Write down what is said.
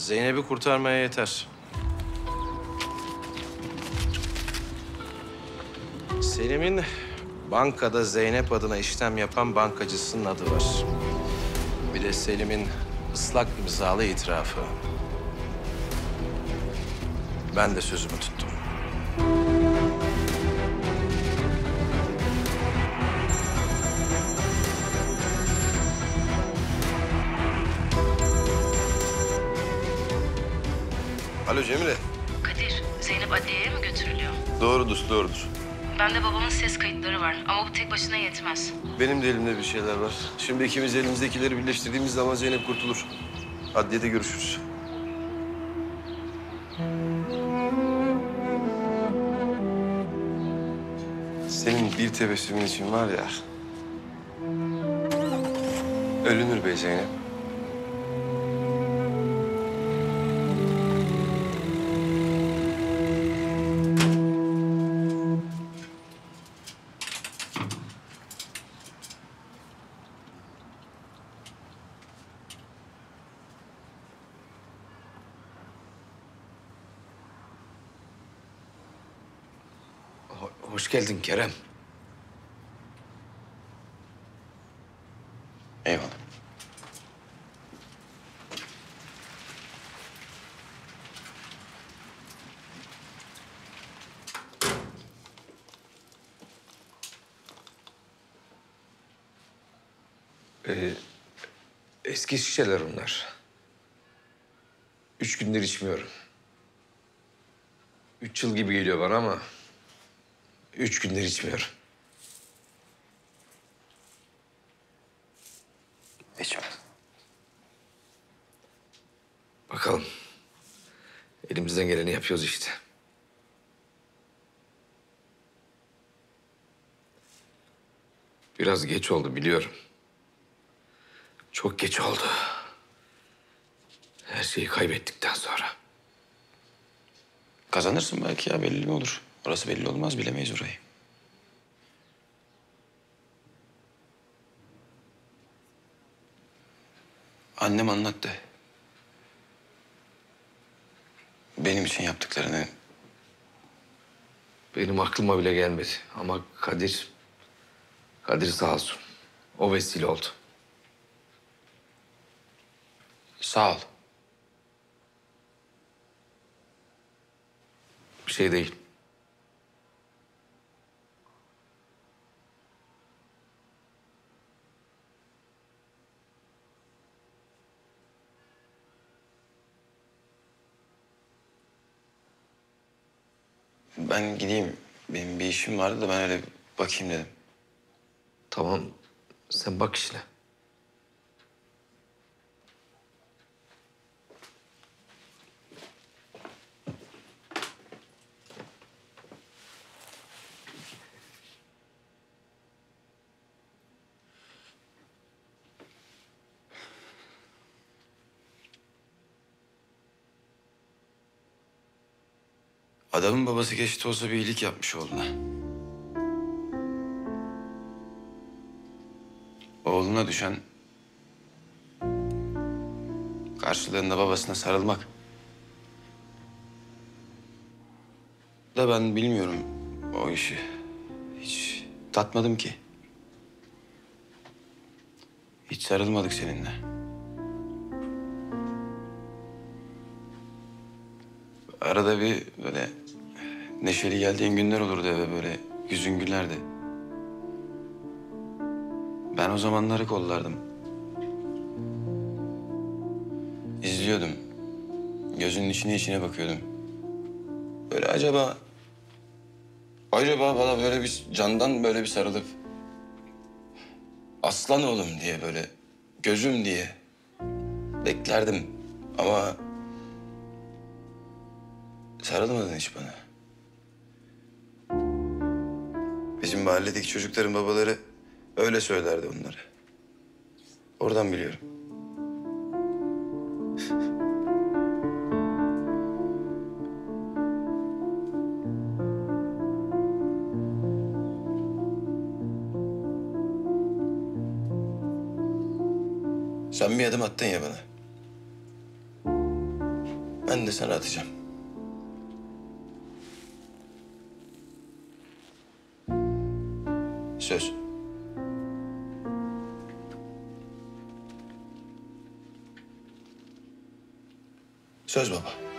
Zeynep'i kurtarmaya yeter. Selim'in bankada Zeynep adına işlem yapan bankacısının adı var. Bir de Selim'in ıslak imzalı itirafı. Ben de sözümü tuttum. Alo Cemile. Kadir, Zeynep adliyeye mi götürülüyor? Doğrudur, doğrudur. Bende babamın ses kayıtları var ama bu tek başına yetmez. Benim de elimde bir şeyler var. Şimdi ikimiz elimizdekileri birleştirdiğimiz zaman Zeynep kurtulur. Adliyede görüşürüz. Senin bir tebessümün için var ya... Ölünür be Zeynep. Hoş geldin Kerem. Eyvallah. Ee, eski şişeler onlar. Üç gündür içmiyorum. Üç yıl gibi geliyor bana ama... ...üç gündür içmiyorum. İçme. Bakalım. Elimizden geleni yapıyoruz işte. Biraz geç oldu biliyorum. Çok geç oldu. Her şeyi kaybettikten sonra. Kazanırsın belki ya belli olur? Orası belli olmaz bilemeyiz orayı. Annem anlattı. Benim için yaptıklarını Benim aklıma bile gelmedi. Ama Kadir... Kadir sağ olsun. O vesile oldu. sağ ol. Bir şey değil. Ben gideyim. Benim bir işim vardı da ben öyle bakayım dedim. Tamam. Sen bak işine. Adamın babası geçti olsa bir iyilik yapmış oğluna. Oğluna düşen karşılığında babasına sarılmak. Da ben bilmiyorum o işi. Hiç tatmadım ki. Hiç sarılmadık seninle. Arada bir böyle neşeli geldiğin günler olurdu eve böyle yüzün gülerdi. Ben o zamanları kollardım. İzliyordum. Gözünün içine içine bakıyordum. Böyle acaba... Acaba bana böyle bir candan böyle bir sarılıp... Aslan oğlum diye böyle gözüm diye beklerdim. Ama sarılmadın hiç bana. Bizim mahalledeki çocukların babaları öyle söylerdi onlara. Oradan biliyorum. Sen bir adım attın ya bana. ben de sana atacağım. Söz. Söz baba.